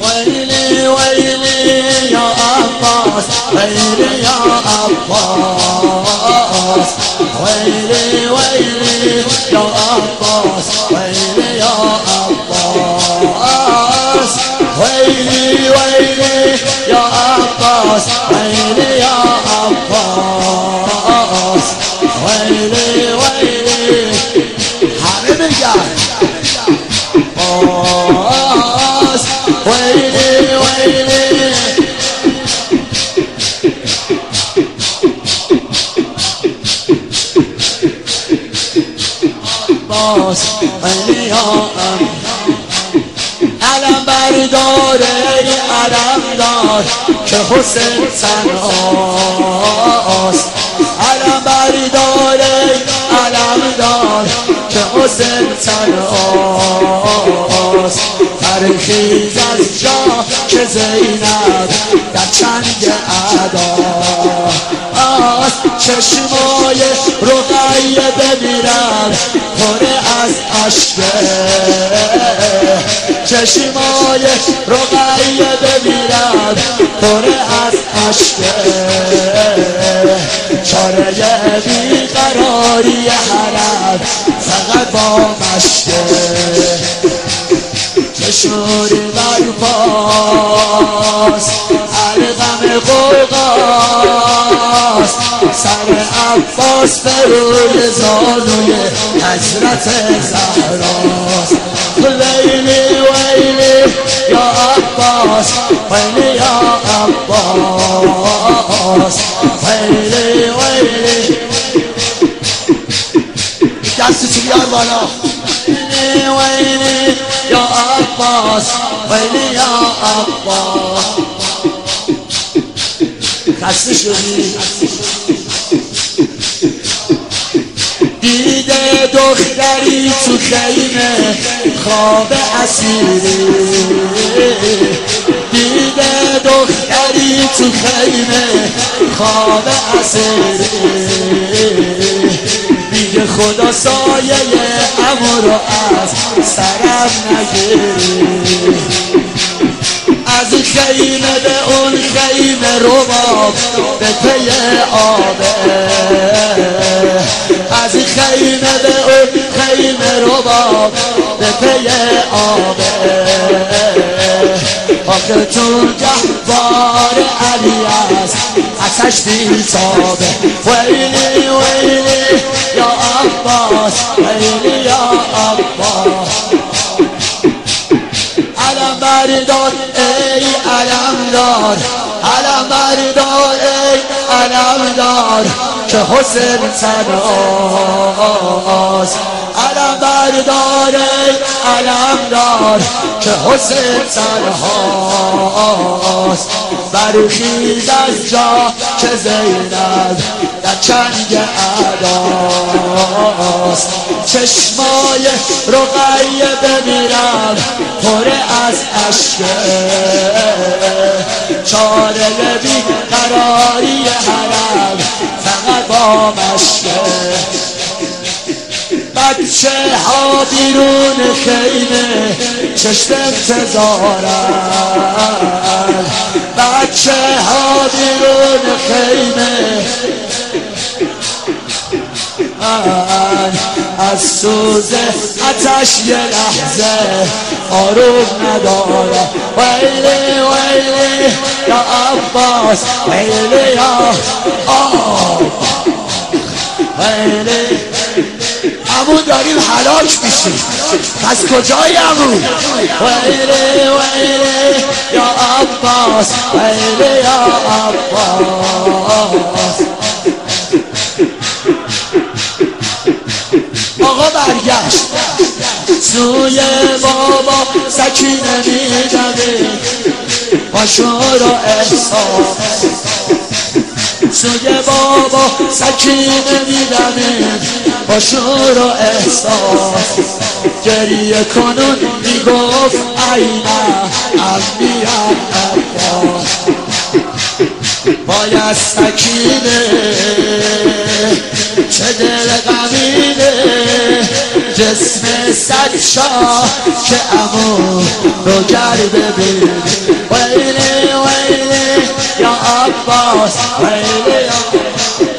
ويلي ويلي يا عباس ويلي يا عباس ويلي ويلي يا عباس. ویلی ویلی باز ویلی ها علم برداره علم دار که حسین تنهاست علم برداره علم دار که حسین تنهاست برخیز از جا که زینب در چنگ ادا. است چشمای رقیه بمیرن پر از عشقه چشمای رقیه بمیرن پر از عشقه چاره بیقراری حرم فقط با مشته چشوری برپاس الغم قوقاس سر عباس بروی زانوی حضرت زهراست ویلی ویلی یا عباس ویلی یا عباس. ویلی ویلی. دست بیار بالا. ویلی ویلی. عباس ویلی یا عباس خسته شدی دیده دختری تو خیمه خواب اسیری دیده دختری تو خیمه خواب اسیری میگه خدا سایه امو رو از سرم نگیری. از خیمه به اون خیمه رو به پی آبه. از خیمه به اون خیمه رو به پی آبه. تو جهبار علی است. اتش بیتابه. ویلی ویلی یا عباس. ویلی یا عباس. علم بردار ای علم دار. علم بردار ای علم دار. که حسین تناس علم بردار علم دار که حسین تنهاست برخیز از جا که زینب در چنگ عداست چشمای رقیه بمیرم پر از عشقه چاره بی قراری حرم. مشقه بچه ها بیرون خیمه چشم انتظارن. بچه ها بیرون خیمه از سوز اتش یه لحظه آروم نداره. ویلی ویلی یا عباس ویلی یا امون داریم حلاک میشیم پس کجای امون ویلی ویلی یا عباس. ویلی یا عباس. آقا برگشت. سوی بابا سکینه میدمه پاشو رو احساس. سوی بابا سکینه میدمه. پاشو رو احساس گریه کنون می‌گفت اینا امیم عباس باید سکینه چه دل غمینه جسم صد شاه که امو رو گر ببین ویلی ویلی. شاہ عباس ہے